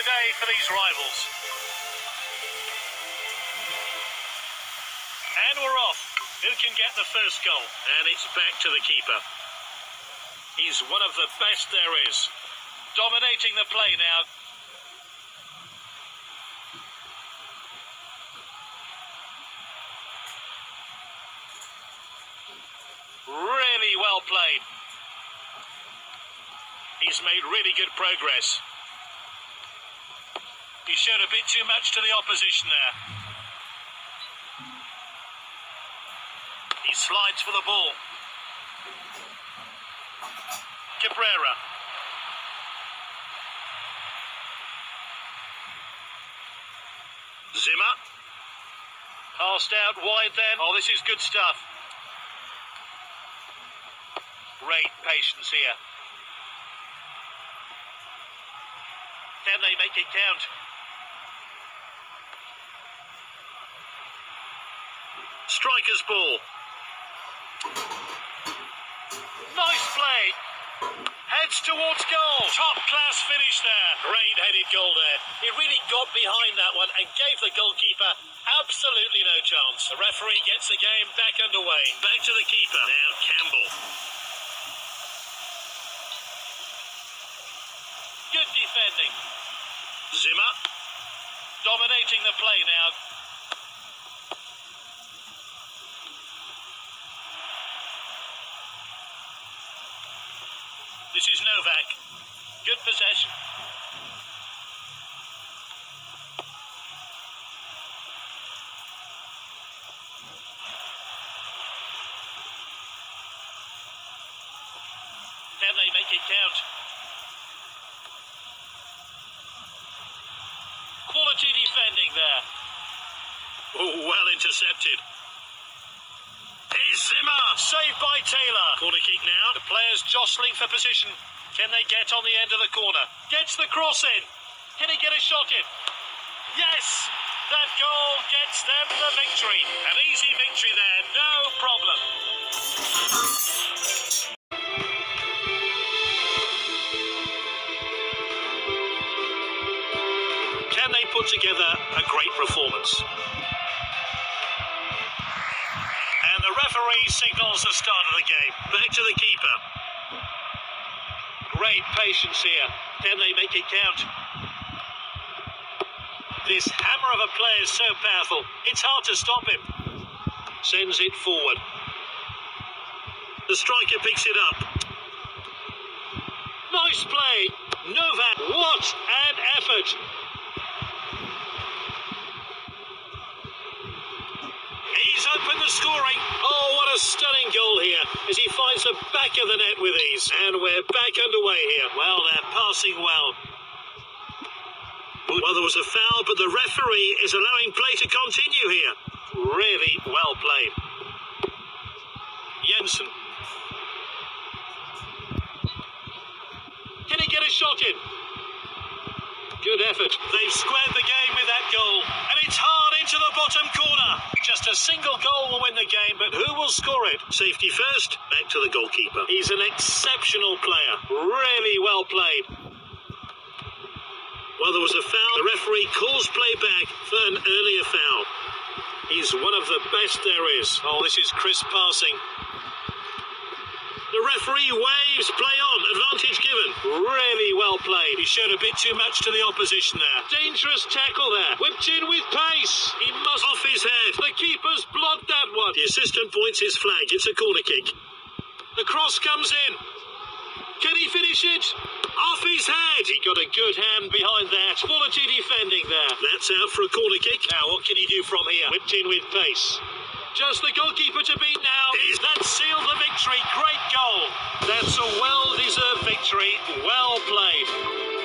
today for these rivals. And we're off. Who can get the first goal? And it's back to the keeper. He's one of the best there is. Dominating the play now. Really well played. He's made really good progress. He showed a bit too much to the opposition there. He slides for the ball. Cabrera. Zimmer. Passed out wide then. Oh, this is good stuff. Great patience here. Can they make it count? Striker's ball. Nice play. Heads towards goal. Top class finish there. Great headed goal there. He really got behind that one and gave the goalkeeper absolutely no chance. The referee gets the game back underway. Back to the keeper. Now Campbell. Good defending. Zimmer. Dominating the play now. This is Novak. Good possession. Can they make it count? Quality defending there. Oh, well intercepted. Zimmer. Saved by Taylor. Corner kick now. The players jostling for position. Can they get on the end of the corner? Gets the cross in. Can he get a shot in? Yes! That goal gets them the victory. An easy victory there, no problem. Can they put together a great performance? Referee signals the start of the game. Back to the keeper. Great patience here. Can they make it count? This hammer of a player is so powerful, it's hard to stop him. Sends it forward. The striker picks it up. Nice play. Novak, what an effort. He's opened the scoring. Oh, what a stunning goal here as he finds the back of the net with ease. And we're back underway here. Well, they're passing well. Well, there was a foul, but the referee is allowing play to continue here. Really well played. Jensen. Can he get a shot in? Good effort. They've squared the game with that goal. And it's hard into the bottom corner. Just a single goal will win the game, but who will score it? Safety first. Back to the goalkeeper. He's an exceptional player. Really well played. Well, there was a foul. The referee calls play back for an earlier foul. He's one of the best there is. Oh, this is crisp passing. The referee waves play on. Advantage given. Really well played. He showed a bit too much to the opposition there. Dangerous tackle there. Whipped in with pace. He must off his head. The keeper's blocked that one. The assistant points his flag. It's a corner kick. The cross comes in. Can he finish it? Off his head. He got a good hand behind that. Quality defending there. That's out for a corner kick. Now, what can he do from here? Whipped in with pace. Just the goalkeeper to beat now. That sealed the victory. Great goal. That's a well deserved victory. Well played.